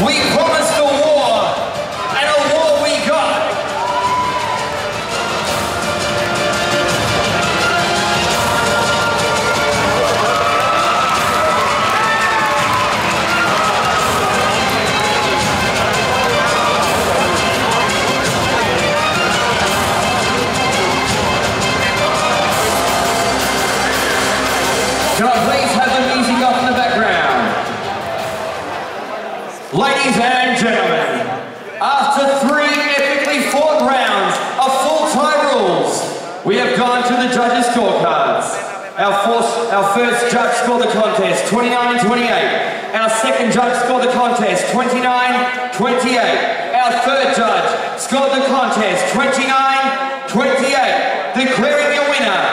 We promised a war, and a war we got. Please have the music up Ladies and gentlemen, after three epically fought rounds of full Thai rules, we have gone to the judges' scorecards. Our, first, our first judge scored the contest 29-28. Our second judge scored the contest 29-28. Our third judge scored the contest 29-28. Declaring your winner